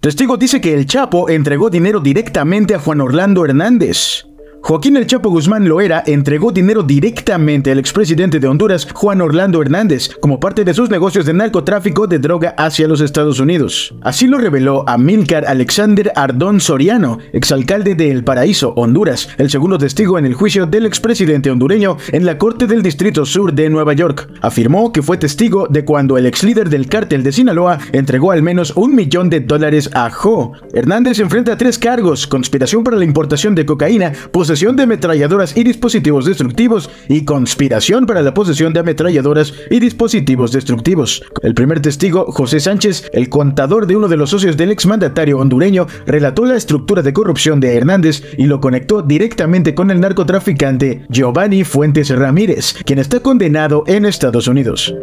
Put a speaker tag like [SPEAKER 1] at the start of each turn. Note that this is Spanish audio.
[SPEAKER 1] Testigo dice que el Chapo entregó dinero directamente a Juan Orlando Hernández. Joaquín El Chapo Guzmán Loera entregó dinero directamente al expresidente de Honduras, Juan Orlando Hernández, como parte de sus negocios de narcotráfico de droga hacia los Estados Unidos. Así lo reveló Amílcar Alexander Ardón Soriano, exalcalde de El Paraíso, Honduras, el segundo testigo en el juicio del expresidente hondureño en la Corte del Distrito Sur de Nueva York. Afirmó que fue testigo de cuando el ex líder del cártel de Sinaloa entregó al menos un millón de dólares a Jo. Hernández enfrenta tres cargos, conspiración para la importación de cocaína, posesión de ametralladoras y dispositivos destructivos y conspiración para la posesión de ametralladoras y dispositivos destructivos. El primer testigo, José Sánchez, el contador de uno de los socios del exmandatario hondureño, relató la estructura de corrupción de Hernández y lo conectó directamente con el narcotraficante Giovanni Fuentes Ramírez, quien está condenado en Estados Unidos.